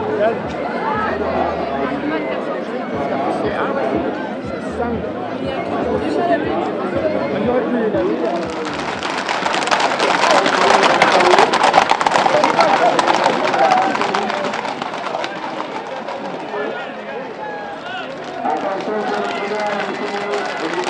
Gel. Attention,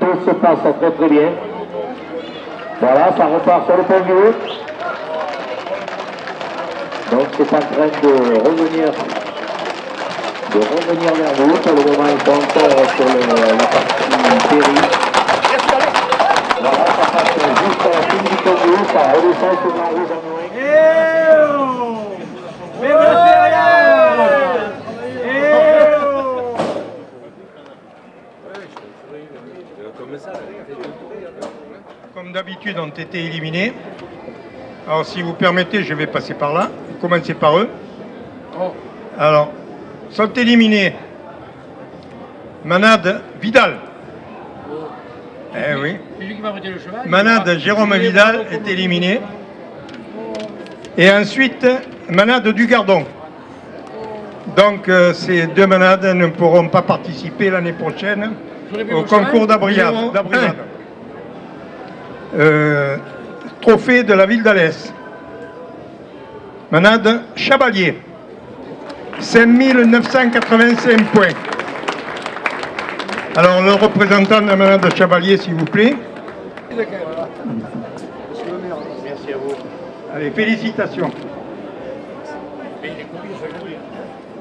Tout se passe très très bien. Voilà, ça repart sur le pont du haut. Donc c'est en train de revenir de revenir vers nous. Pour le moment, ils sont encore sur le- la partie péri. Voilà, ça passe juste à la fin du pont du haut, ça redescend sur la rouge en Comme d'habitude, ont été éliminés. Alors, si vous permettez, je vais passer par là. Commencer par eux. Alors, sont éliminés Manade Vidal. Eh oui. Manade Jérôme Vidal est éliminé. Et ensuite, Manade Dugardon. Donc, euh, ces deux manades ne pourront pas participer l'année prochaine au concours d'abrigade. Euh, trophée de la ville d'Alès. Manade Chabalier. 5985 points. Alors, le représentant de Manade Chabalier, s'il vous plaît. Merci à vous. Allez, félicitations.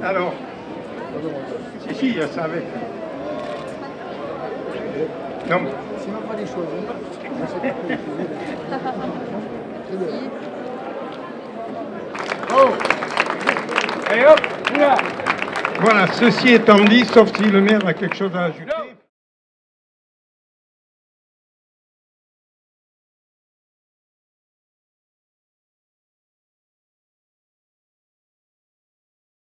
Alors, si, si, il y a ça avec. Non, voilà, ceci étant dit, sauf si le maire a quelque chose à ajouter.